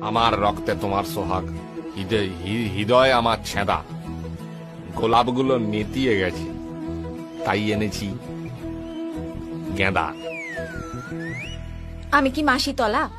আমার রক্তে তোমার সোহাগ। হৃদয় হি- আমার ছেঁদা। গোলাপগুলো নেতিয়ে গেছে। তাই এনেছি গেঁদা। আমি কি মাসি তলা